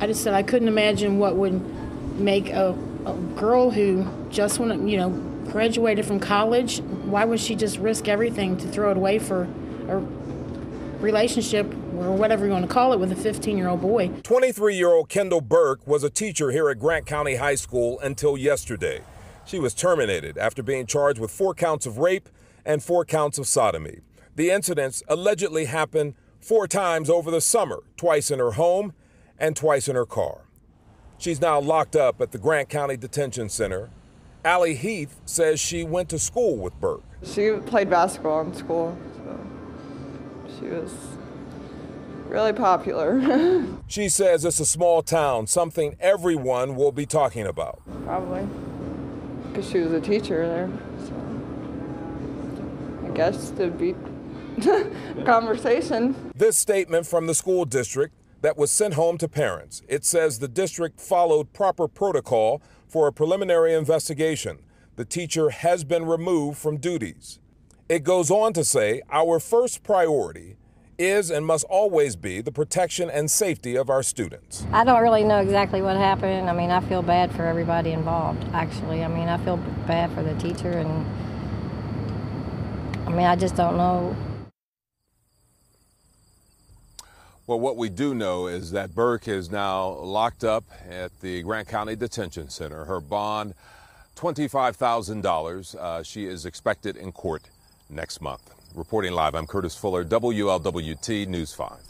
I just said I couldn't imagine what would make a, a girl who just want you know graduated from college. Why would she just risk everything to throw it away for a relationship or whatever you want to call it with a 15 year old boy? 23 year old Kendall Burke was a teacher here at Grant County High School until yesterday. She was terminated after being charged with four counts of rape and four counts of sodomy. The incidents allegedly happened four times over the summer, twice in her home and twice in her car. She's now locked up at the Grant County Detention Center. Allie Heath says she went to school with Burke. She played basketball in school, so she was really popular. she says it's a small town, something everyone will be talking about. Probably, because she was a teacher there. So I guess there'd be conversation. This statement from the school district that was sent home to parents. It says the district followed proper protocol for a preliminary investigation. The teacher has been removed from duties. It goes on to say our first priority is and must always be the protection and safety of our students. I don't really know exactly what happened. I mean, I feel bad for everybody involved, actually. I mean, I feel bad for the teacher, and I mean, I just don't know Well, what we do know is that Burke is now locked up at the Grant County Detention Center. Her bond, $25,000. Uh, she is expected in court next month. Reporting live, I'm Curtis Fuller, WLWT News 5.